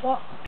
trois